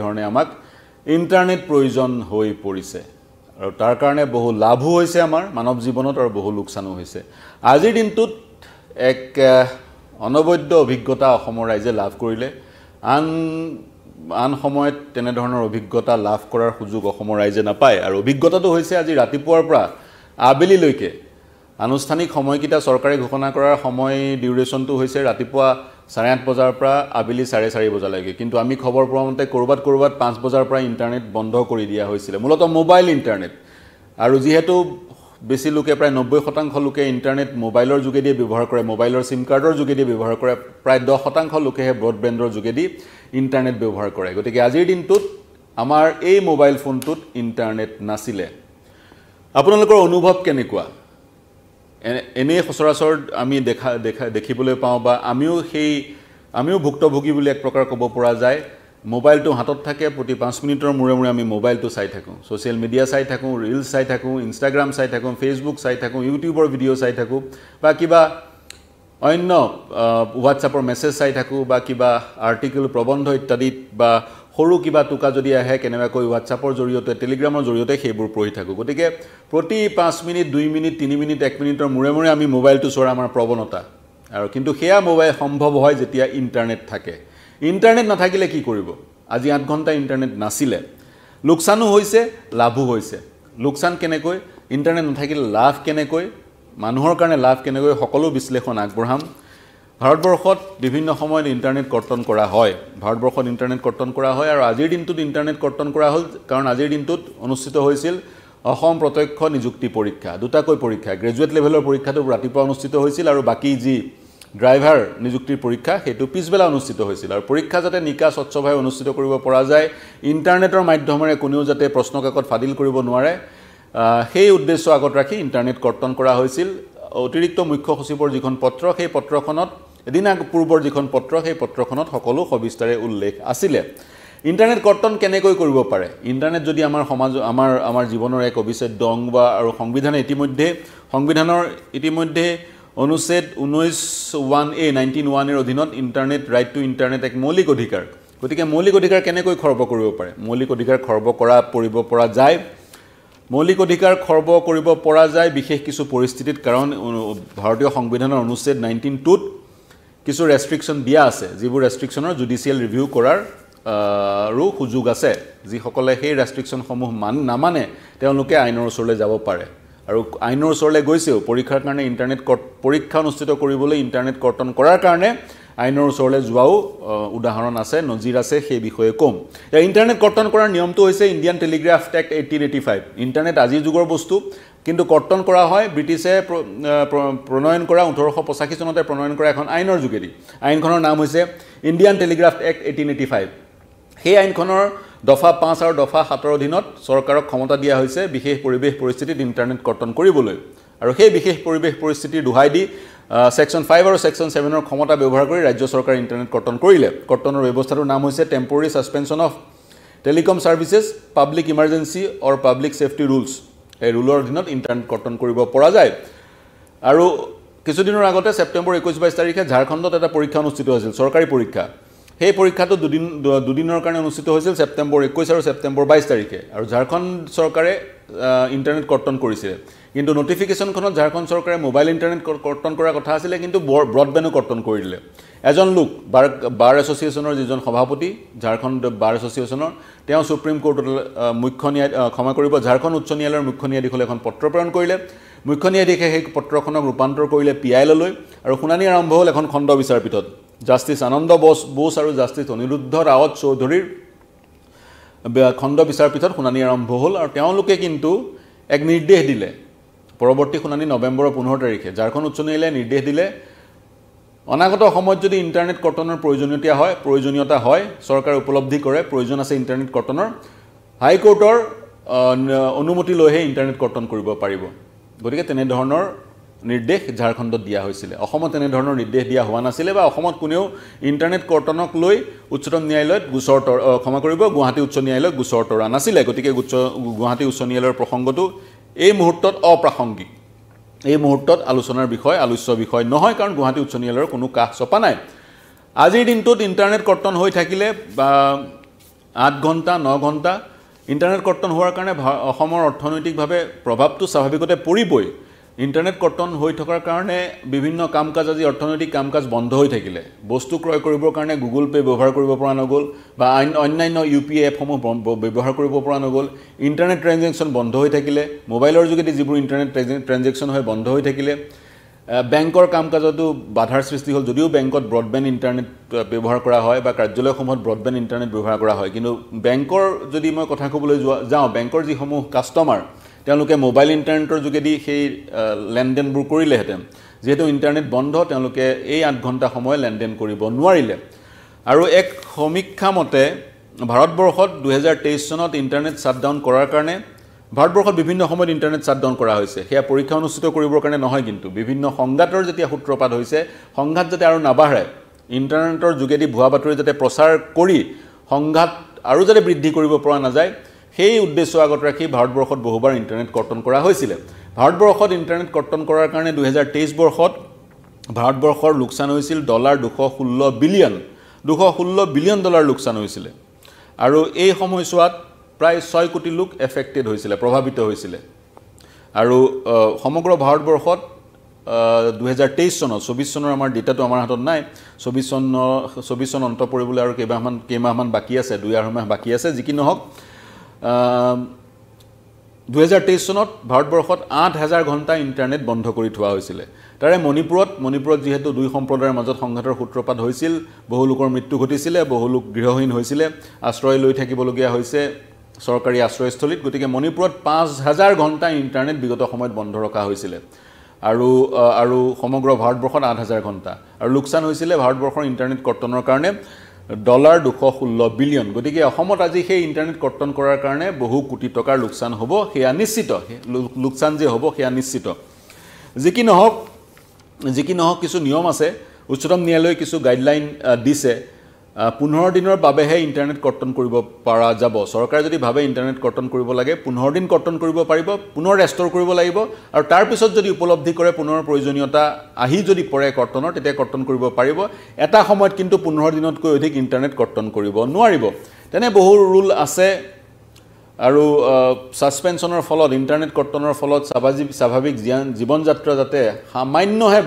ধৰণে আমাক ইণ্টাৰনেট প্ৰয়োজন হৈ পৰিছে। আৰু তাৰ কাৰণে বহু লাভো হৈছে আমাৰ মানৱ জীৱনত আৰু বহু লোকচানো হৈছে। আজিৰ দিনটোত এক অনবদ্য অভিজ্ঞতা অসমৰ ৰাইজে লাভ কৰিলে। আন আন সময়ত তেনেধৰণৰ অভিজ্ঞতা লাভ কৰাৰ সুযোগ অসমৰ ৰাইজে নাপায়। আৰু অভিজ্ঞতাটো হৈছে আজি ৰাতিপুৱাৰ পৰা আবেলিলৈকে। আনুষ্ঠানিক সময়কেইটা চৰকাৰে ঘোষণা কৰাৰ সময় ডিউৰেশ্যনটো হৈছে ৰাতিপুৱা চাৰে আঠ বজাৰ পৰা আবেলি চাৰে চাৰি বজালৈকে। কিন্তু আমি খবৰ পোৱা মতে ক'ৰবাত ক'ৰবাত পাঁচ বজাৰ পৰা ইণ্টাৰনেট বন্ধ কৰি দিয়া হৈছিলে। মূলতঃ মোবাইল ইণ্টাৰনেট। আৰু যিহেতু বেছি লোকে প্ৰায় নব্বৈ শতাংশ লোকে ইণ্টাৰনেট মোবাইলৰ যোগেদিয়ে ব্যৱহাৰ কৰে মোবাইলৰ চিম কাৰ্ডৰ যোগেদি ব্যৱহাৰ কৰে প্ৰায় দহ শতাংশ লোকেহে ব্ৰডবেণ্ডৰ যোগেদি ইণ্টাৰনেট ব্যৱহাৰ কৰে। গতিকে আজিৰ দিনটোত আমাৰ এই মোবাইল ফোনটোত ইণ্টাৰনেট নাছিলে। আপোনালোকৰ অনুভৱ কেনেকুৱা? এনেই সচৰাচৰ আমি দেখা দেখা দেখিবলৈ পাওঁ বা আমিও সেই আমিও ভুক্তভোগী বুলি এক প্ৰকাৰ ক'ব পৰা যায়। মোবাইলটো হাতত থাকে প্ৰতি পাঁচ মিনিটৰ মূৰে মূৰে আমি মোবাইলটো চাই থাকোঁ। ছ'চিয়েল মিডিয়া চাই থাকোঁ ৰিলছ চাই থাকোঁ ইনষ্টাগ্ৰাম চাই থাকোঁ ফেচবুক চাই থাকোঁ ইউটিউবৰ ভিডিঅ' চাই থাকোঁ বা কিবা অন্য হোৱাটছআপৰ মেছেজ চাই থাকোঁ বা কিবা আৰ্টিকেল প্ৰবন্ধ ইত্যাদিত বা সৰু কিবা টোকা যদি আহে কেনেবাকৈ হোৱাটছআপৰ জৰিয়তে টেলিগ্ৰামৰ জৰিয়তে সেইবোৰ পঢ়ি থাকোঁ। গতিকে প্ৰতি পাঁচ মিনিট দুই মিনিট তিনি মিনিট এক মিনিটৰ মূৰে মূৰে আমি মোবাইলটো চোৱাৰ আমাৰ প্ৰৱণতা। আৰু কিন্তু সেয়া মোবাইল সম্ভৱ হয় যেতিয়া ইণ্টাৰনেট থাকে। ইণ্টাৰনেট নাথাকিলে কি কৰিব? আজি আঠ ঘণ্টা ইণ্টাৰনেট নাছিলে। লোকচানো হৈছে লাভো হৈছে। লোকচান কেনেকৈ? ইণ্টাৰনেট নাথাকিলে লাভ কেনেকৈ? মানুহৰ কাৰণে লাভ কেনেকৈ? সকলো বিশ্লেষণ আগবঢ়াম। ভাৰতবৰ্ষত বিভিন্ন সময়ত ইণ্টাৰনেট কৰ্তন কৰা হয়। ভাৰতবৰ্ষত ইণ্টাৰনেট কৰ্তন কৰা হয় আৰু আজিৰ দিনটোত ইণ্টাৰনেট কৰ্তন কৰা হ'ল কাৰণ আজিৰ দিনটোত অনুষ্ঠিত হৈছিল অসম প্ৰত্যক্ষ নিযুক্তি পৰীক্ষা দুটাকৈ পৰীক্ষা গ্ৰেজুৱেট লেভেলৰ পৰীক্ষাটো ৰাতিপুৱা অনুষ্ঠিত হৈছিল আৰু বাকী যি ড্ৰাইভাৰ নিযুক্তিৰ পৰীক্ষা সেইটো পিছবেলা অনুষ্ঠিত হৈছিল। আৰু পৰীক্ষা যাতে নিকা স্বচ্ছভাৱে অনুষ্ঠিত কৰিব পৰা যায় ইণ্টাৰনেটৰ মাধ্যমেৰে কোনেও যাতে প্ৰশ্নকাকত ফাদিল কৰিব নোৱাৰে সেই উদ্দেশ্য আগত ৰাখি ইণ্টাৰনেট কৰ্তন কৰা হৈছিল। অতিৰিক্ত মুখ্য সচিবৰ যিখন পত্ৰ সেই পত্ৰখনত এদিনা পূৰ্বৰ যিখন পত্ৰ সেই পত্ৰখনত সকলো সবিস্তাৰে উল্লেখ আছিলে। ইণ্টাৰনেট কৰ্তন কেনেকৈ কৰিব পাৰে? ইণ্টাৰনেট যদি আমাৰ সমাজ আমাৰ আমাৰ জীৱনৰ এক অবিচ্ছেদ্য অংগ বা আৰু সংবিধানে ইতিমধ্যে সংবিধানৰ ইতিমধ্যে অনুচ্ছেদ ঊনৈছ ওৱান এ নাইনটিন ওৱানৰ অধীনত ইণ্টাৰনেট ৰাইট টু ইণ্টাৰনেট এক মৌলিক অধিকাৰ। গতিকে মৌলিক অধিকাৰ কেনেকৈ খৰ্ব কৰিব পাৰে? মৌলিক অধিকাৰ খৰ্ব কৰা কৰিব পৰা যায়। মৌলিক অধিকাৰ খৰ্ব কৰিব পৰা যায় বিশেষ কিছু পৰিস্থিতিত কাৰণ ভাৰতীয় সংবিধানৰ অনুচ্ছেদ নাইনটিন টুত কিছু ৰেষ্ট্ৰিকশ্যন দিয়া আছে যিবোৰ ৰেষ্ট্ৰিকশ্যনৰ জুডিচিয়েল ৰিভিউ কৰাৰ সুযোগ আছে। যিসকলে সেই ৰেষ্ট্ৰিকশ্যনসমূহ মান নামানে তেওঁলোকে আইনৰ ওচৰলৈ যাব পাৰে। আৰু আইনৰ ওচৰলৈ গৈছেও পৰীক্ষাৰ কাৰণে ইণ্টাৰনেট কৰ্ট পৰীক্ষা অনুষ্ঠিত কৰিবলৈ ইণ্টাৰনেট কৰ্তন কৰাৰ কাৰণে আইনৰ ওচৰলৈ যোৱাও উদাহৰণ আছে নজিৰ আছে সেই বিষয়ে ক'ম। এতিয়া ইণ্টাৰনেট কৰ্তন কৰাৰ নিয়মটো হৈছে Indian telegraph act eighteen eighty five internet আজিৰ যুগৰ বস্তু কিন্তু কৰ্তন কৰা হয় ব্ৰিটিছে প্ৰণয়ন কৰা ওঠৰশ পঁচাশী চনতে প্ৰণয়ন কৰা এখন আইনৰ যোগেদি। আইনখনৰ নাম হৈছে Indian telegraph act eighteen eighty five সেই আইনখনৰ দফা পাঁচ আৰু দফা সাতৰ অধীনত চৰকাৰক ক্ষমতা দিয়া হৈছে বিশেষ পৰিৱেশ পৰিস্থিতিত ইণ্টাৰনেট কৰ্তন কৰিবলৈ। আৰু সেই বিশেষ পৰিৱেশ পৰিস্থিতিৰ দোহাই দি ছেকশ্যন ফাইভ আৰু ছেকশ্যন ছেভেনৰ ক্ষমতা ব্যৱহাৰ কৰি ৰাজ্য চৰকাৰে ইণ্টাৰনেট কৰ্তন কৰিলে। কৰ্তনৰ ব্যৱস্থাটোৰ নাম হৈছে temporary suspension of telecom services public emergency or public safety rules এই ৰুলৰ অধীনত ইণ্টাৰনেট কৰ্তন কৰিব পৰা যায়। আৰু কিছুদিনৰ আগতে ছেপ্টেম্বৰ একৈছ বাইছ তাৰিখে ঝাৰখণ্ডত এটা পৰীক্ষা অনুষ্ঠিত হৈছিল চৰকাৰী পৰীক্ষা। সেই পৰীক্ষাটো দুদিন দুদিনৰ কাৰণে অনুষ্ঠিত হৈছিল ছেপ্টেম্বৰ একৈছ আৰু ছেপ্টেম্বৰ বাইছ তাৰিখে। আৰু ঝাৰখণ্ড চৰকাৰে ইণ্টাৰনেট কৰ্তন কৰিছিলে। কিন্তু নটিফিকেশ্যনখনত ঝাৰখণ্ড চৰকাৰে মোবাইল ইণ্টাৰনেট কৰ- কৰ্তন কৰাৰ কথা আছিলে কিন্তু বৰ ব্ৰডবেণ্ডো কৰ্তন কৰি দিলে। এজন লোক বাৰ বাৰ এছ'চিয়েশ্যনৰ যিজন সভাপতি ঝাৰখণ্ড বাৰ এছ'চিয়েশ্যনৰ তেওঁ ছুপ্ৰিম কোৰ্টত আহ, মুখ্য ন্যায় ক্ষমা কৰিব ঝাৰখণ্ড উচ্চ ন্যায়ালয়ৰ মুখ্য ন্যায়াধীশলৈ এখন পত্ৰ প্ৰেৰণ কৰিলে। মুখ্য ন্যায়াধীশে সেই পত্ৰখনক ৰূপান্তৰ কৰিলে পি আই এললৈ আৰু শুনানি আৰম্ভ হ'ল এখন খণ্ড বিচাৰপীঠত। জাষ্টিছ আনন্দ বোছ বোছ আৰু জাষ্টিছ অনিৰুদ্ধ ৰাৱত চৌধুৰীৰ খণ্ড বিচাৰপীঠত শুনানি আৰম্ভ হ'ল আৰু তেওঁলোকে কিন্তু এক নিৰ্দেশ দিলে। পৰৱৰ্তী শুনানি নৱেম্বৰৰ পোন্ধৰ তাৰিখে ঝাৰখণ্ড উচ্চ ন্যায়ালয়ে নিৰ্দেশ দিলে অনাগত সময়ত যদি ইণ্টাৰনেট কৰ্তনৰ প্ৰয়োজনীয়তা হয় প্ৰয়োজনীয়তা হয় চৰকাৰে উপলব্ধি কৰে প্ৰয়োজন আছে ইণ্টাৰনেট কৰ্তনৰ হাইকোৰ্টৰ অনুমতি লৈহে ইণ্টাৰনেট কৰ্তন কৰিব পাৰিব। গতিকে তেনেধৰণৰ নিৰ্দেশ ঝাৰখণ্ডত দিয়া হৈছিলে। অসমত তেনেধৰণৰ নিৰ্দেশ দিয়া হোৱা নাছিলে বা অসমত কোনেও ইণ্টাৰনেট কৰ্তনক লৈ উচ্চতম ন্যায়ালয়ত গোচৰ তৰ ক্ষমা কৰিব গুৱাহাটী উচ্চ ন্যায়ালয়ত গোচৰ তৰা নাছিলে। গতিকে উচ্চ গুৱাহাটী উচ্চ ন্যায়ালয়ৰ প্ৰসংগটো এই মুহূৰ্তত অপ্ৰাসংগিক। এই মুহূৰ্তত আলোচনাৰ বিষয় আলোচ্য বিষয় নহয় কাৰণ গুৱাহাটী উচ্চ ন্যায়ালয়ৰ কোনো কাষ চপা নাই। আজিৰ দিনটোত ইণ্টাৰনেট কৰ্তন হৈ থাকিলে বা আঠ ঘণ্টা ন ঘণ্টা ইণ্টাৰনেট কৰ্তন হোৱাৰ কাৰণে অসমৰ অৰ্থনৈতিকভাৱে প্ৰভাৱটো স্বাভাৱিকতে পৰিবই। ইণ্টাৰনেট কৰ্তন হৈ থকাৰ কাৰণে বিভিন্ন কাম কাজ আজি অৰ্থনৈতিক কাম কাজ বন্ধ হৈ থাকিলে। বস্তু ক্ৰয় কৰিবৰ কাৰণে গুগল পে' ব্যৱহাৰ কৰিব পৰা নগ'ল বা আইন অন্যান্য ইউ পি আই এপসমূহ ব্যৱহাৰ কৰিব পৰা নগ'ল। ইণ্টাৰনেট ট্ৰেঞ্জেকশ্যন বন্ধ হৈ থাকিলে। মোবাইলৰ যোগেদি যিবোৰ ইণ্টাৰনেট ট্ৰেঞ্জে- ট্ৰেঞ্জেকশ্যন হয় বন্ধ হৈ থাকিলে। বেংকৰ কাম কাজতো বাধাৰ সৃষ্টি হ'ল যদিও বেংকত ব্ৰডবেণ্ড ইণ্টাৰনেট ব্যৱহাৰ কৰা হয় বা কাৰ্যালয়সমূহত ব্ৰডবেণ্ড ইণ্টাৰনেট ব্যৱহাৰ কৰা হয়। কিন্তু বেংকৰ যদি মই কথা ক'বলৈ যোৱা যাওঁ বেংকৰ যিসমূহ কাষ্টমাৰ তেওঁলোকে মোবাইল ইণ্টাৰনেটৰ যোগেদি সেই লেনদেনবোৰ কৰিলেহেঁতেন। যিহেতু ইণ্টাৰনেট বন্ধ তেওঁলোকে এই আঠ ঘণ্টা সময় লেনদেন কৰিব নোৱাৰিলে। আৰু এক সমীক্ষা মতে ভাৰতবৰ্ষত দুহেজাৰ তেইছ চনত ইণ্টাৰনেট শ্বাটডাউন কৰাৰ কাৰণে ভাৰতবৰ্ষত বিভিন্ন সময়ত ইণ্টাৰনেট শ্বাটডাউন কৰা হৈছে। সেয়া পৰীক্ষা অনুষ্ঠিত কৰিবৰ কাৰণে নহয় কিন্তু বিভিন্ন সংঘাতৰ যেতিয়া সূত্ৰপাত হৈছে সংঘাত যাতে আৰু নাবাঢ়ে ইণ্টাৰনেটৰ যোগেদি ভুৱা বাতৰি যাতে প্ৰচাৰ কৰি সংঘাত আৰু যাতে বৃদ্ধি কৰিব পৰা নাযায় সেই উদ্দেশ্য আগত ৰাখি ভাৰতবৰ্ষত বহুবাৰ ইণ্টাৰনেট কৰ্তন কৰা হৈছিলে। ভাৰতবৰ্ষত ইণ্টাৰনেট কৰ্তন কৰাৰ কাৰণে দুহেজাৰ তেইছ বৰ্ষত ভাৰতবৰ্ষৰ লোকচান হৈছিল ডলাৰ দুশ ষোল্ল বিলিয়ন। দুশ ষোল্ল বিলিয়ন ডলাৰ লোকচান হৈছিলে। আৰু এই সময়ছোৱাত প্ৰায় ছয় কোটি লোক এফেক্টেড হৈছিলে প্ৰভাৱিত হৈছিলে। আৰু সমগ্ৰ ভাৰতবৰ্ষত দুহেজাৰ তেইছ চনত চৌবিছ চনৰ আমাৰ ডেটাটো আমাৰ হাতত নাই চৌবিছ চনৰ চৌবিছ চন অন্ত পৰিবলৈ আৰু কেইমাহমান কেইমাহমান বাকী আছে দুই আঢ়ৈ মাহ বাকী আছে যি কি নহওক দুহেজাৰ তেইছ চনত ভাৰতবৰ্ষত আঠ হাজাৰ ঘণ্টা ইণ্টাৰনেট বন্ধ কৰি থোৱা হৈছিলে। তাৰে মণিপুৰত মণিপুৰত যিহেতু দুই সম্প্ৰদায়ৰ মাজত সংঘাতৰ সূত্ৰপাত হৈছিল বহু লোকৰ মৃত্যু ঘটিছিলে বহু লোক গৃহহীন হৈছিলে আশ্ৰয় লৈ থাকিবলগীয়া হৈছে চৰকাৰী আশ্ৰয়স্থলীত গতিকে মণিপুৰত পাঁচ হাজাৰ ঘণ্টা ইণ্টাৰনেট বিগত সময়ত বন্ধ ৰখা হৈছিলে। আৰু আৰু সমগ্ৰ ভাৰতবৰ্ষত আঠ হাজাৰ ঘণ্টা। আৰু লোকচান হৈছিলে ভাৰতবৰ্ষৰ ইণ্টাৰনেট কৰ্তনৰ কাৰণে ডলাৰ দুশ ষোল্ল বিলিয়ন। গতিকে অসমত আজি সেই ইণ্টাৰনেট কৰ্তন কৰাৰ কাৰণে বহু কোটি টকাৰ লোকচান হ'ব সেয়া নিশ্চিত। লোকচান যে হ'ব সেয়া নিশ্চিত। যি কি নহওক যি কি নহওক কিছু নিয়ম আছে। উচ্চতম ন্যায়ালয়ে কিছু গাইডলাইন দিছে। পোন্ধৰ দিনৰ বাবেহে ইণ্টাৰনেট কৰ্তন কৰিব পৰা যাব। চৰকাৰে যদি ভাবে ইণ্টাৰনেট কৰ্তন কৰিব লাগে পোন্ধৰ দিন কৰ্তন কৰিব পাৰিব পুনৰ ৰেষ্টৰ কৰিব লাগিব আৰু তাৰপিছত যদি উপলব্ধি কৰে পুনৰ প্ৰয়োজনীয়তা আহি যদি পৰে কৰ্তনৰ তেতিয়া কৰ্তন কৰিব পাৰিব। এটা সময়ত কিন্তু পোন্ধৰ দিনতকৈ অধিক ইণ্টাৰনেট কৰ্তন কৰিব নোৱাৰিব। তেনে বহু ৰুল আছে আৰু ছাছপেনশ্যনৰ ফলত ইণ্টাৰনেট কৰ্তনৰ ফলত স্বাভাৱিক স্বাভাৱিক জীৱন যাত্ৰা যাতে সামান্যহে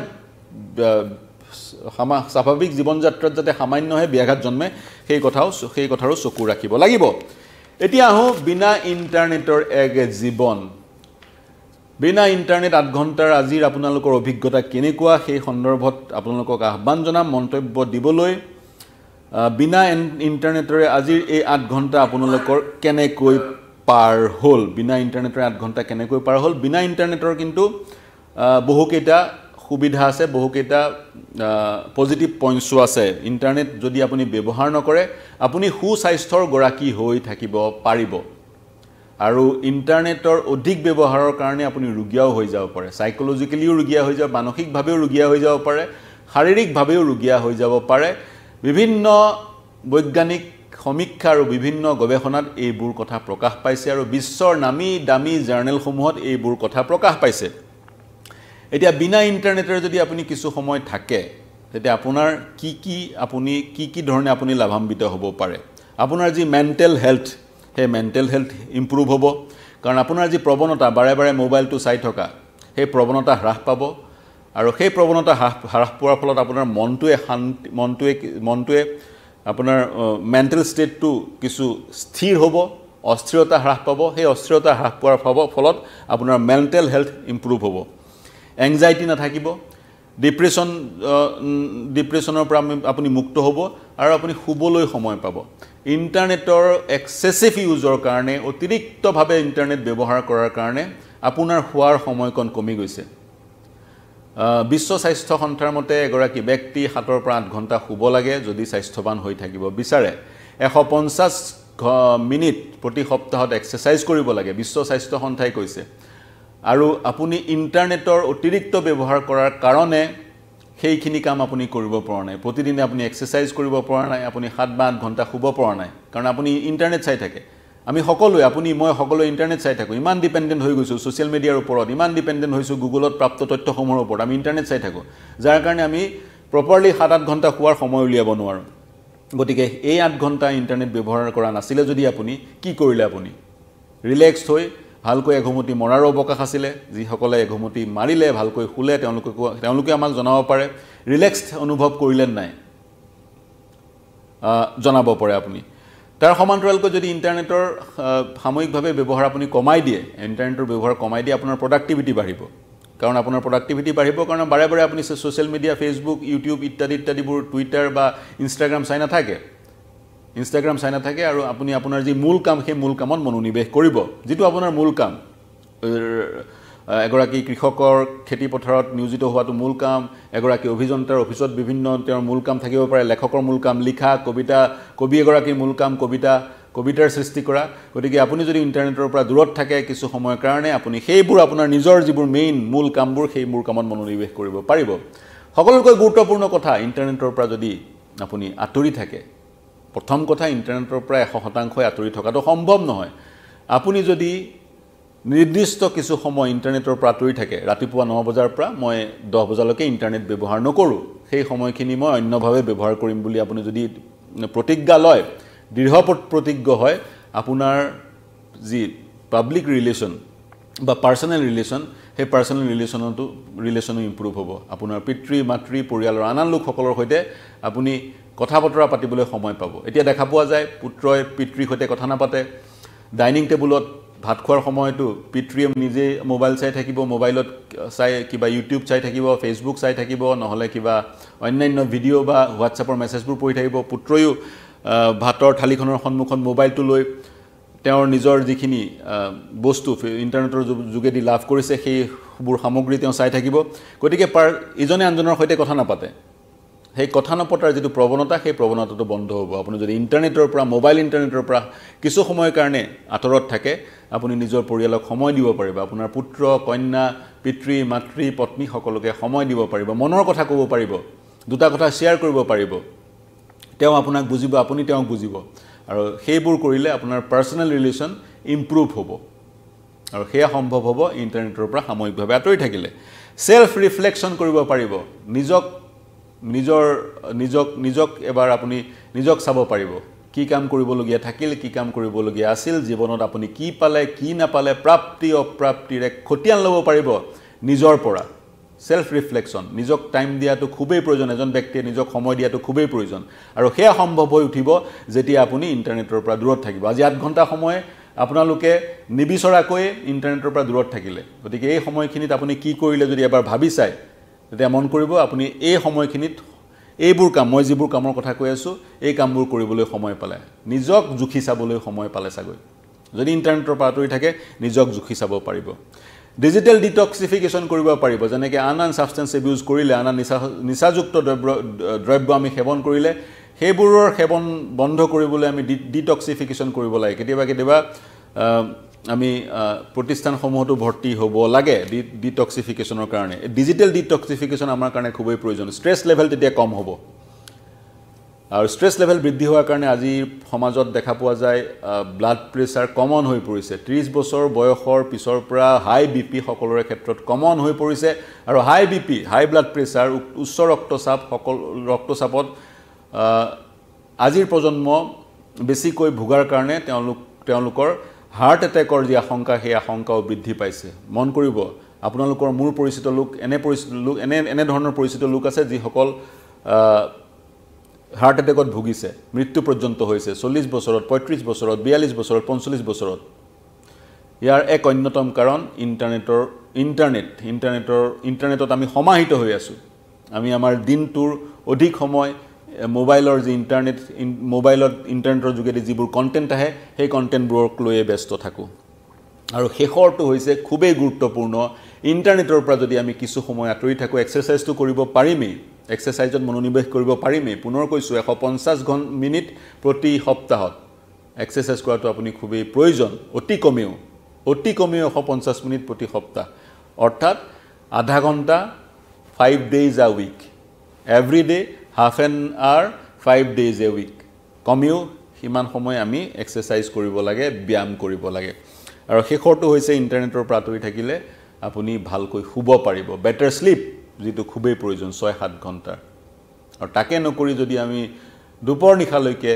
সামা- স্বাভাৱিক জীৱন যাত্ৰাত যাতে সামান্যহে ব্যাঘাত জন্মে সেই কথাও সেই কথাৰো চকু ৰাখিব লাগিব। এতিয়া আহোঁ বিনা ইণ্টাৰনেটৰ এক জীৱন। বিনা ইণ্টাৰনেট আঠ ঘণ্টাৰ আজিৰ আপোনালোকৰ অভিজ্ঞতা কেনেকুৱা সেই সন্দৰ্ভত আপোনালোকক আহ্বান জনাম মন্তব্য দিবলৈ। বিনা ইণ্টাৰনেটৰে আজিৰ এই আঠ ঘণ্টা আপোনালোকৰ কেনেকৈ পাৰ হ'ল? বিনা ইণ্টাৰনেটৰে আঠ ঘণ্টা কেনেকৈ পাৰ হ'ল? বিনা ইণ্টাৰনেটৰ কিন্তু বহুকেইটা সুবিধা আছে বহুকেইটা পজিটিভ পইণ্টছো আছে। ইণ্টাৰনেট যদি আপুনি ব্যৱহাৰ নকৰে আপুনি সুস্বাস্থ্যৰ গৰাকী হৈ থাকিব পাৰিব। আৰু ইণ্টাৰনেটৰ অধিক ব্যৱহাৰৰ কাৰণে আপুনি ৰুগীয়াও হৈ যাব পাৰে। চাইক'লজিকেলিও ৰুগীয়া হৈ যাব মানসিকভাৱেও ৰুগীয়া হৈ যাব পাৰে শাৰীৰিকভাৱেও ৰুগীয়া হৈ যাব পাৰে। বিভিন্ন বৈজ্ঞানিক সমীক্ষা আৰু বিভিন্ন গৱেষণাত এইবোৰ কথা প্ৰকাশ পাইছে আৰু বিশ্বৰ নামী দামী জাৰ্নেলসমূহত এইবোৰ কথা প্ৰকাশ পাইছে। এতিয়া বিনা ইণ্টাৰনেটেৰে যদি আপুনি কিছু সময় থাকে তেতিয়া আপোনাৰ কি কি আপুনি কি কি ধৰণে আপুনি লাভান্বিত হ'ব পাৰে? আপোনাৰ যি মেণ্টেল হেল্থ সেই মেণ্টেল হেল্থ ইম্প্ৰুভ হ'ব। কাৰণ আপোনাৰ যি প্ৰৱণতা বাৰে বাৰে মোবাইলটো চাই থকা সেই প্ৰৱণতা হ্ৰাস পাব। আৰু সেই প্ৰৱণতা হ্ৰাস হ্ৰাস পোৱাৰ ফলত আপোনাৰ মনটোৱে শান্তি মনটোৱে মনটোৱে আপোনাৰ মেণ্টেল ষ্টেটটো কিছু স্থিৰ হ'ব অস্থিৰতা হ্ৰাস পাব। সেই অস্থিৰতা হ্ৰাস পোৱাৰ ফল- ফলত আপোনাৰ মেণ্টেল হেল্থ ইম্প্ৰুভ হ'ব। এংজাইটি নাথাকিব। ডিপ্ৰেশ্যন ডিপ্ৰেশ্যনৰ পৰা আপুনি মুক্ত হ'ব আৰু আপুনি শুবলৈ সময় পাব। ইণ্টাৰনেটৰ এক্সেচিভ ইউজৰ কাৰণে অতিৰিক্তভাৱে ইণ্টাৰনেট ব্যৱহাৰ কৰাৰ কাৰণে আপোনাৰ শোৱাৰ সময়কণ কমি গৈছে। বিশ্ব স্বাস্থ্য সন্থাৰ মতে এগৰাকী ব্যক্তি সাতৰ পৰা আঠ ঘণ্টা শুব লাগে যদি স্বাস্থ্যৱান হৈ থাকিব বিচাৰে। এশ পঞ্চাছ মিনিট প্ৰতি সপ্তাহত এক্সাৰচাইজ কৰিব লাগে বিশ্ব স্বাস্থ্য সন্থাই কৈছে। আৰু আপুনি ইণ্টাৰনেটৰ অতিৰিক্ত ব্যৱহাৰ কৰাৰ কাৰণে সেইখিনি কাম আপুনি কৰিব পৰা নাই। প্ৰতিদিনে আপুনি এক্সাৰচাইজ কৰিব পৰা নাই আপুনি সাত বা আঠ ঘণ্টা শুব পৰা নাই কাৰণ আপুনি ইণ্টাৰনেট চাই থাকে। আমি সকলোৱে আপুনি মই সকলোৱে ইণ্টাৰনেট চাই থাকোঁ। ইমান ডিপেণ্ডেণ্ট হৈ গৈছোঁ ছ'চিয়েল মিডিয়াৰ ওপৰত ইমান ডিপেণ্ডেণ্ট হৈছোঁ গুগলত প্ৰাপ্ত তথ্যসমূহৰ ওপৰত। আমি ইণ্টাৰনেট চাই থাকোঁ যাৰ কাৰণে আমি প্ৰপাৰলি সাত আঠ ঘণ্টা শোৱাৰ সময় উলিয়াব নোৱাৰোঁ। গতিকে এই আঠ ঘণ্টা ইণ্টাৰনেট ব্যৱহাৰ কৰা নাছিলে যদি আপুনি কি কৰিলে আপুনি? ৰিলেক্সড হৈ ভালকৈ এঘুমতি মৰাৰো অৱকাশ আছিলে। যিসকলে এঘুমতি মাৰিলে ভালকৈ শুলে তেওঁলোকে তেওঁলোকে আমাক জনাব পাৰে। ৰিলেক্সড অনুভৱ কৰিলে নাই? জনাব পাৰে আপুনি। তাৰ সমান্তৰালকৈ যদি ইণ্টাৰনেটৰ সাময়িকভাৱে ব্যৱহাৰ আপুনি কমাই দিয়ে ইণ্টাৰনেটৰ ব্যৱহাৰ কমাই দিয়ে আপোনাৰ প্ৰডাক্টিভিটি বাঢ়িব। কাৰণ আপোনাৰ প্ৰডাক্টিভিটি বাঢ়িব কাৰণ বাৰে বাৰে আপুনি ছ'চিয়েল মিডিয়া ফেচবুক ইউটিউব ইত্যাদি ইত্যাদিবোৰ টুইটাৰ বা ইনষ্টাগ্ৰাম চাই নাথাকে। ইনষ্টাগ্ৰাম চাই নাথাকে আৰু আপুনি আপোনাৰ যি মূল কাম সেই মূল কামত মনোনিৱেশ কৰিব। যিটো আপোনাৰ মূল কাম এগৰাকী কৃষকৰ খেতি পথাৰত নিয়োজিত হোৱাটো মূল কাম এগৰাকী অভিযন্তাৰ অফিচত বিভিন্ন তেওঁৰ মূল কাম থাকিব পাৰে লেখকৰ মূল কাম লিখা কবিতা কবি এগৰাকীৰ মূল কাম কবিতা কবিতাৰ সৃষ্টি কৰা। গতিকে আপুনি যদি ইণ্টাৰনেটৰ পৰা দূৰত থাকে কিছু সময়ৰ কাৰণে আপুনি সেইবোৰ আপোনাৰ নিজৰ যিবোৰ মেইন মূল কামবোৰ সেইবোৰ কামত মনোনিৱেশ কৰিব পাৰিব। সকলোতকৈ গুৰুত্বপূৰ্ণ কথা ইণ্টাৰনেটৰ পৰা যদি আপুনি আঁতৰি থাকে প্ৰথম কথা ইণ্টাৰনেটৰ পৰা এশ শতাংশই আঁতৰি থকাটো সম্ভৱ নহয়। আপুনি যদি নিৰ্দিষ্ট কিছু সময় ইণ্টাৰনেটৰ পৰা আঁতৰি থাকে ৰাতিপুৱা ন বজাৰ পৰা মই দহ বজালৈকে ইণ্টাৰনেট ব্যৱহাৰ নকৰোঁ। সেই সময়খিনি মই অন্যভাৱে ব্যৱহাৰ কৰিম বুলি আপুনি যদি প্ৰতিজ্ঞা লয় দৃঢ় প্ৰতিজ্ঞ হয় আপোনাৰ যি পাব্লিক ৰিলেশ্যন বা পাৰ্চনেল ৰিলেশ্যন সেই পাৰ্চনেল ৰিলেশ্যনতো ৰিলেশ্যনো ইম্প্ৰুভ হ'ব। আপোনাৰ পিতৃ মাতৃ পৰিয়ালৰ আন আন লোকসকলৰ সৈতে আপুনি কথা বতৰা পাতিবলৈ সময় পাব। এতিয়া দেখা পোৱা যায় পুত্ৰই পিতৃৰ সৈতে কথা নাপাতে। ডাইনিং টেবুলত ভাত খোৱাৰ সময়তো পিতৃয়ে নিজে মোবাইল চাই থাকিব মোবাইলত চাই কিবা ইউটিউব চাই থাকিব ফেচবুক চাই থাকিব নহ'লে কিবা অন্যান্য ভিডিঅ' বা হোৱাটছএপৰ মেছেজবোৰ পঢ়ি থাকিব। পুত্ৰয়ো ভাতৰ থালিখনৰ সন্মুখত মোবাইলটো লৈ তেওঁৰ নিজৰ যিখিনি বস্তু ইণ্টাৰনেটৰ যোগেদি লাভ কৰিছে সেইবোৰ সামগ্ৰী তেওঁ চাই থাকিব। গতিকে পাৰ ইজনে আনজনৰ সৈতে কথা নাপাতে। সেই কথা নপতাৰ যিটো প্ৰৱণতা সেই প্ৰৱণতাটো বন্ধ হ'ব। আপুনি যদি ইণ্টাৰনেটৰ পৰা মোবাইল ইণ্টাৰনেটৰ পৰা কিছু সময়ৰ কাৰণে আঁতৰত থাকে আপুনি নিজৰ পৰিয়ালক সময় দিব পাৰিব। আপোনাৰ পুত্ৰ কন্যা পিতৃ মাতৃ পত্নী সকলোকে সময় দিব পাৰিব। মনৰ কথা ক'ব পাৰিব। দুটা কথা শ্বেয়াৰ কৰিব পাৰিব। তেওঁ আপোনাক বুজিব আপুনি তেওঁক বুজিব। আৰু সেইবোৰ কৰিলে আপোনাৰ পাৰ্চনেল ৰিলেশ্যন ইম্প্ৰুভ হ'ব। আৰু সেয়া সম্ভৱ হ'ব ইণ্টাৰনেটৰ পৰা সাময়িকভাৱে আঁতৰি থাকিলে। ছেল্ফ ৰিফ্লেকশ্যন কৰিব পাৰিব। নিজক নিজৰ নিজক নিজক এবাৰ আপুনি নিজক চাব পাৰিব। কি কাম কৰিবলগীয়া থাকিল কি কাম কৰিবলগীয়া আছিল জীৱনত আপুনি কি পালে কি নাপালে প্ৰাপ্তি অপ্ৰাপ্তিৰে খতিয়ান ল'ব পাৰিব নিজৰ পৰা। ছেল্ফ ৰিফ্লেকশ্যন নিজক টাইম দিয়াটো খুবেই প্ৰয়োজন এজন ব্যক্তিয়ে নিজক সময় দিয়াটো খুবেই প্ৰয়োজন। আৰু সেয়া সম্ভৱ হৈ উঠিব যেতিয়া আপুনি ইণ্টাৰনেটৰ পৰা দূৰত থাকিব। আজি আঠ ঘণ্টা সময় আপোনালোকে নিবিচৰাকৈয়ে ইণ্টাৰনেটৰ পৰা দূৰত থাকিলে। গতিকে এই সময়খিনিত আপুনি কি কৰিলে যদি এবাৰ ভাবি চায় তেতিয়া মন কৰিব আপুনি এই সময়খিনিত এইবোৰ কাম মই যিবোৰ কামৰ কথা কৈ আছোঁ এই কামবোৰ কৰিবলৈ সময় পালে। নিজক জুখি চাবলৈ সময় পালে চাগৈ। যদি ইণ্টাৰনেটৰ পৰা আঁতৰি থাকে নিজক জুখি চাব পাৰিব। ডিজিটেল ডিটক্সিফিকেশ্যন কৰিব পাৰিব যেনেকৈ আন আন ছাবষ্টেঞ্চ এবিউজ কৰিলে আন আন নিচা নিচাযুক্ত দ্ৰব্য দ্ৰব্য আমি সেৱন কৰিলে সেইবোৰৰ সেৱন বন্ধ কৰিবলৈ আমি ডি ডিটক্সিফিকেশ্যন কৰিব লাগে। কেতিয়াবা কেতিয়াবা আমি প্ৰতিষ্ঠানসমূহতো ভৰ্তি হ'ব লাগে ডি ডিটক্সিফিকেশ্যনৰ কাৰণে। ডিজিটেল ডিটক্সিফিকেশ্যন আমাৰ কাৰণে খুবেই প্ৰয়োজন। ষ্ট্ৰেছ লেভেল তেতিয়া কম হ'ব। আৰু ষ্ট্ৰেছ লেভেল বৃদ্ধি হোৱাৰ কাৰণে আজি সমাজত দেখা পোৱা যায় ব্লাড প্ৰেছাৰ কমন হৈ পৰিছে। ত্ৰিছ বছৰ বয়সৰ পিছৰ পৰা হাই বি পি সকলোৰে ক্ষেত্ৰত কমন হৈ পৰিছে। আৰু high B P high blood pressure উচ্চ ৰক্তচাপ সকলো ৰক্তচাপত আজিৰ প্ৰজন্ম বেছিকৈ ভোগাৰ কাৰণে তেওঁলোক তেওঁলোকৰ হাৰ্ট এটেকৰ যি আশংকা সেই আশংকাও বৃদ্ধি পাইছে। মন কৰিব আপোনালোকৰ মোৰ পৰিচিত লোক এনে পৰিচিত লোক এনে এনেধৰণৰ পৰিচিত লোক আছে যিসকল হাৰ্ট এটেকত ভুগিছে মৃত্যু পৰ্যন্ত হৈছে চল্লিছ বছৰত পঁয়ত্ৰিছ বছৰত বিয়াল্লিছ বছৰত পঞ্চল্লিছ বছৰত। ইয়াৰ এক অন্যতম কাৰণ ইণ্টাৰনেটৰ ইণ্টাৰনেট ইণ্টাৰনেটৰ ইণ্টাৰনেটত আমি সমাহিত হৈ আছোঁ। আমি আমাৰ দিনটোৰ অধিক সময় মোবাইলৰ যি ইণ্টাৰনেট মোবাইলত ইণ্টাৰনেটৰ যোগেদি যিবোৰ কণ্টেণ্ট আহে সেই কণ্টেণ্টবোৰক লৈয়ে ব্যস্ত থাকোঁ। আৰু শেষৰটো হৈছে খুবেই গুৰুত্বপূৰ্ণ ইণ্টাৰনেটৰ পৰা যদি আমি কিছু সময় আঁতৰি থাকোঁ এক্সাৰচাইজটো কৰিব পাৰিমেই এক্সাৰচাইজত মনোনিৱেশ কৰিব পাৰিমেই পুনৰ কৈছোঁ এশ পঞ্চাছ ঘন মিনিট প্ৰতি সপ্তাহত এক্সাৰচাইজ কৰাটো আপুনি খুবেই প্ৰয়োজন অতি কমেও অতি কমেও এশ পঞ্চাছ মিনিট প্ৰতি সপ্তাহ। অৰ্থাৎ আধা ঘণ্টা five days a week every day' half an hour five days a week কমেও সিমান সময় আমি এক্সাৰচাইজ কৰিব লাগে ব্যায়াম কৰিব লাগে। আৰু শেষৰটো হৈছে ইণ্টাৰনেটৰ পৰা আঁতৰি থাকিলে আপুনি ভালকৈ শুব পাৰিব। বেটাৰ শ্লিপ যিটো খুবেই প্ৰয়োজন ছয় সাত ঘণ্টাৰ। আৰু তাকে নকৰি যদি আমি দুপৰ নিশালৈকে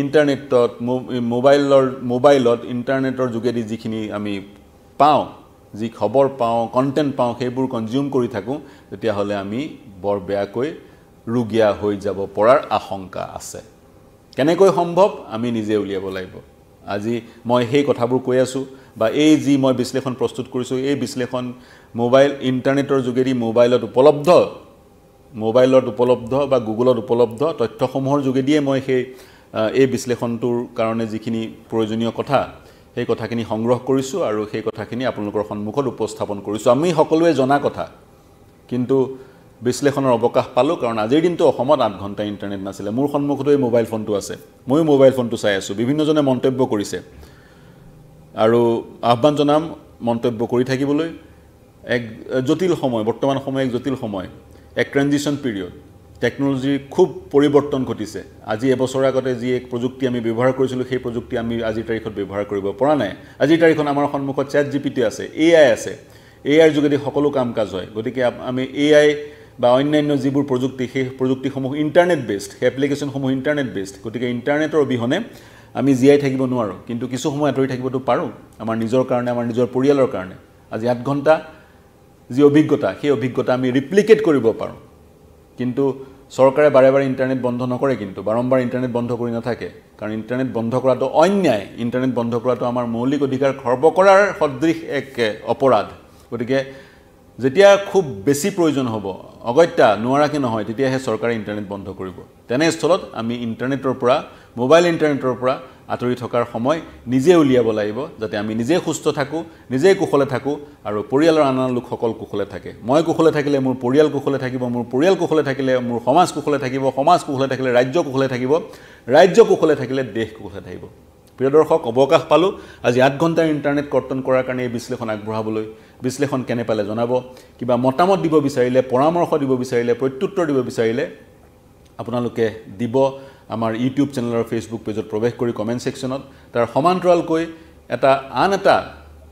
ইণ্টাৰনেটত মোবাইলৰ মোবাইলত ইণ্টাৰনেটৰ যোগেদি যিখিনি আমি পাওঁ যি খবৰ পাওঁ কণ্টেণ্ট পাওঁ সেইবোৰ কনজিউম কৰি থাকোঁ তেতিয়াহ'লে আমি বৰ বেয়াকৈ ৰুগীয়া হৈ যাব পৰাৰ আশংকা আছে। কেনেকৈ সম্ভৱ? আমি নিজে উলিয়াব লাগিব। আজি মই সেই কথাবোৰ কৈ আছোঁ বা এই যি মই বিশ্লেষণ প্ৰস্তুত কৰিছোঁ এই বিশ্লেষণ মোবাইল ইণ্টাৰনেটৰ যোগেদি মোবাইলত উপলব্ধ মোবাইলত উপলব্ধ বা গুগলত উপলব্ধ তথ্যসমূহৰ যোগেদিয়ে মই সেই এই বিশ্লেষণটোৰ কাৰণে যিখিনি প্ৰয়োজনীয় কথা সেই কথাখিনি সংগ্ৰহ কৰিছোঁ আৰু সেই কথাখিনি আপোনালোকৰ সন্মুখত উপস্থাপন কৰিছোঁ। আমি সকলোৱে জনা কথা কিন্তু বিশ্লেষণৰ অৱকাশ পালোঁ কাৰণ আজিৰ দিনটো অসমত আঠ ঘণ্টা ইণ্টাৰনেট নাছিলে। মোৰ সন্মুখতো এই মোবাইল ফোনটো আছে। ময়ো মোবাইল ফোনটো চাই আছোঁ। বিভিন্নজনে মন্তব্য কৰিছে। আৰু আহ্বান জনাম মন্তব্য কৰি থাকিবলৈ। এক জটিল সময় বৰ্তমান সময় এক জটিল সময়। এক ট্ৰেনজিশ্যন পিৰিয়ড টেকন'লজিৰ খুব পৰিৱৰ্তন ঘটিছে। আজি এবছৰৰ আগতে যি এক প্ৰযুক্তি আমি ব্যৱহাৰ কৰিছিলোঁ সেই প্ৰযুক্তি আমি আজিৰ তাৰিখত ব্যৱহাৰ কৰিব পৰা নাই। আজিৰ তাৰিখত আমাৰ সন্মুখত চেট জি পি টি আছে এ আই আছে। এ আইৰ যোগেদি সকলো কাম কাজ হয়। গতিকে আমি এ আই বা অন্যান্য যিবোৰ প্ৰযুক্তি সেই প্ৰযুক্তিসমূহ ইণ্টাৰনেট বেছড সেই এপ্লিকেশ্যনসমূহ ইণ্টাৰনেট বেছড গতিকে ইণ্টাৰনেটৰ অবিহনে আমি জীয়াই থাকিব নোৱাৰোঁ। কিন্তু কিছু সময় আঁতৰি থাকিবতো পাৰোঁ আমাৰ নিজৰ কাৰণে আমাৰ নিজৰ পৰিয়ালৰ কাৰণে। আজি আঠ ঘণ্টা যি অভিজ্ঞতা সেই অভিজ্ঞতা আমি ৰিপ্লিকেট কৰিব পাৰোঁ। কিন্তু চৰকাৰে বাৰে বাৰে ইণ্টাৰনেট বন্ধ নকৰে কিন্তু বাৰম্বাৰ ইণ্টাৰনেট বন্ধ কৰি নাথাকে। কাৰণ ইণ্টাৰনেট বন্ধ কৰাটো অন্যায়। ইণ্টাৰনেট বন্ধ কৰাটো আমাৰ মৌলিক অধিকাৰ খৰ্ব কৰাৰ সদৃশ এক অপৰাধ। গতিকে যেতিয়া খুব বেছি প্ৰয়োজন হ'ব অগত্যা নোৱাৰাকৈ নহয় তেতিয়াহে চৰকাৰে ইণ্টাৰনেট বন্ধ কৰিব। তেনেস্থলত আমি ইণ্টাৰনেটৰ পৰা মোবাইল ইণ্টাৰনেটৰ পৰা আঁতৰি থকাৰ সময় নিজে উলিয়াব লাগিব যাতে আমি নিজে সুস্থ থাকোঁ নিজেই কুশলে থাকোঁ আৰু পৰিয়ালৰ আন আন লোকসকল কুশলে থাকে। মই কুশলে থাকিলে মোৰ পৰিয়াল কুশলে থাকিব মোৰ পৰিয়াল কুশলে থাকিলে মোৰ সমাজ কুশলে থাকিব সমাজ কুশলে থাকিলে ৰাজ্য কুশলে থাকিব ৰাজ্য কুশলে থাকিলে দেশ কুশলে থাকিব। প্ৰিয় দৰ্শক অৱকাশ পালোঁ। আজি আঠ ঘণ্টাৰ ইণ্টাৰনেট কৰ্তন কৰাৰ কাৰণে এই বিশ্লেষণ আগবঢ়াবলৈ। বিশ্লেষণ কেনে পালে জনাব? কিবা মতামত দিব বিচাৰিলে পৰামৰ্শ দিব বিচাৰিলে প্ৰত্যুত্তৰ দিব বিচাৰিলে আপোনালোকে দিব আমাৰ ইউটিউব চেনেলৰ ফেচবুক পেজত প্ৰৱেশ কৰি কমেণ্ট ছেকশ্যনত তাৰ সমান্তৰালকৈ এটা আন এটা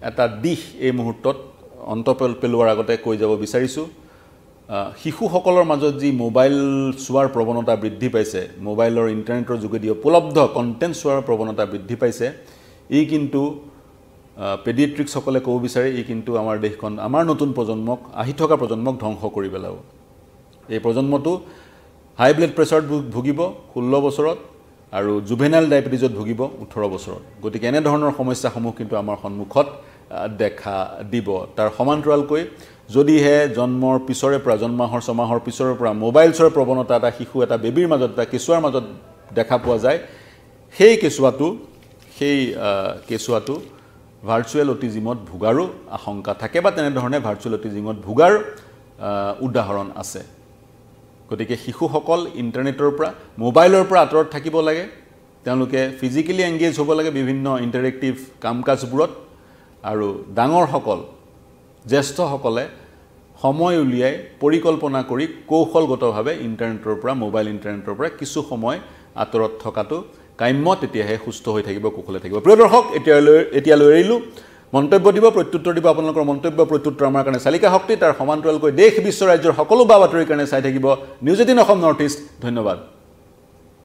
এটা দিশ এই মুহূৰ্তত অন্ত পেলোৱাৰ আগতে কৈ যাব বিচাৰিছোঁ। শিশুসকলৰ মাজত যি মোবাইল চোৱাৰ প্ৰৱণতা বৃদ্ধি পাইছে মোবাইলৰ ইণ্টাৰনেটৰ যোগেদি উপলব্ধ কণ্টেণ্ট চোৱাৰ প্ৰৱণতা বৃদ্ধি পাইছে ই কিন্তু পেডিয়েট্ৰিক্সসকলে ক'ব বিচাৰে ই কিন্তু আমাৰ দেশখন আমাৰ নতুন প্ৰজন্মক আহি থকা প্ৰজন্মক ধ্বংস কৰি পেলাব। এই প্ৰজন্মটো হাই ব্লাড প্ৰেছাৰত ভুগিব ষোল্ল বছৰত আৰু জুভেনাইল ডায়েবেটিছত ভুগিব ওঠৰ বছৰত। গতিকে এনেধৰণৰ সমস্যাসমূহ কিন্তু আমাৰ সন্মুখত দেখা দিব। তাৰ সমান্তৰালকৈ যদিহে জন্মৰ পিছৰে পৰা জন্মাহৰ ছমাহৰ পিছৰে পৰা মোবাইল চোৱাৰ প্ৰৱণতা এটা শিশু এটা বেবীৰ মাজত এটা কেঁচুৱাৰ মাজত দেখা পোৱা যায় সেই কেঁচুৱাটো সেই কেঁচুৱাটো ভাৰ্চুৱেল অটিজিমত ভোগাৰো আশংকা থাকে বা তেনেধৰণে ভাৰ্চুৱেল অটিজিমত ভোগাৰ উদাহৰণ আছে। গতিকে শিশুসকল ইণ্টাৰনেটৰ পৰা মোবাইলৰ পৰা আঁতৰত থাকিব লাগে তেওঁলোকে ফিজিকেলি এংগেজ হ'ব লাগে বিভিন্ন ইণ্টাৰেক্টিভ কাম কাজবোৰত আৰু ডাঙৰসকল জ্যেষ্ঠসকলে সময় উলিয়াই পৰিকল্পনা কৰি কৌশলগতভাৱে ইণ্টাৰনেটৰ পৰা মোবাইল ইণ্টাৰনেটৰ পৰা কিছু সময় আঁতৰত থকাটো কাম্য তেতিয়াহে সুস্থ হৈ থাকিব কুশলে থাকিব। প্ৰিয় দৰ্শক এতিয়ালৈ এতিয়ালৈ এৰিলোঁ। মন্তব্য দিব প্ৰত্যুত্তৰ দিব আপোনালোকৰ মন্তব্য প্ৰত্যুত্তৰ আমাৰ কাৰণে চালিকা শক্তি তাৰ সমান্তৰালকৈ দেশ বিশ্ব ৰাজ্যৰ সকলো বা বাতৰিৰ কাৰণে চাই থাকিব। News eighteen Assam north east. ধন্যবাদ।